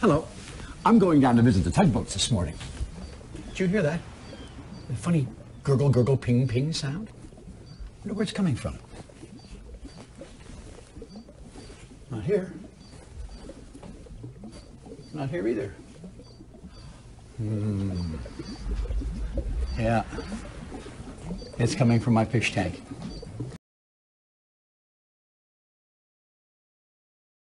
Hello. I'm going down to visit the tugboats this morning. Did you hear that? The funny gurgle, gurgle, ping, ping sound? I wonder where it's coming from. Not here. Not here either. Hmm. Yeah. It's coming from my fish tank.